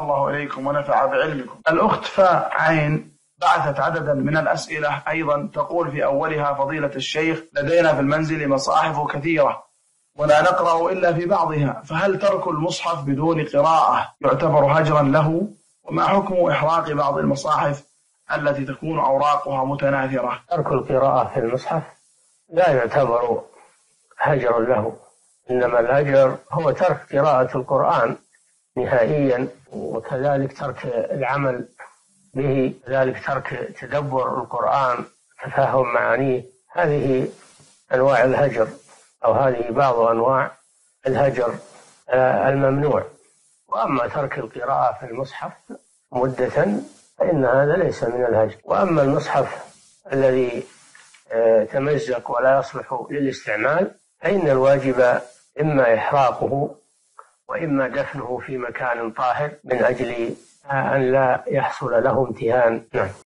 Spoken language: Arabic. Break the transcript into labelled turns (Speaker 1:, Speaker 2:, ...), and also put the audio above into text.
Speaker 1: الله إليكم ونفع بعلمكم. الأخت فاء عين بعثت عددا من الأسئلة أيضا تقول في أولها فضيلة الشيخ لدينا في المنزل مصاحف كثيرة ولا نقرأ إلا في بعضها فهل ترك المصحف بدون قراءة يعتبر هجرا له؟ وما حكم إحراق بعض المصاحف التي تكون أوراقها متناثرة؟
Speaker 2: ترك القراءة في المصحف لا يعتبر هجرا له إنما الهجر هو ترك قراءة القرآن. نهائيا وكذلك ترك العمل به كذلك ترك تدبر القرآن تفهم معانيه. هذه أنواع الهجر أو هذه بعض أنواع الهجر آه، الممنوع. وأما ترك القراءة في المصحف مدة فإن هذا ليس من الهجر. وأما المصحف الذي آه، تمزق ولا يصلح للاستعمال فإن الواجب إما إحراقه وإما دفنه في مكان طاهر من أجل أن لا يحصل له امتهان. نعم.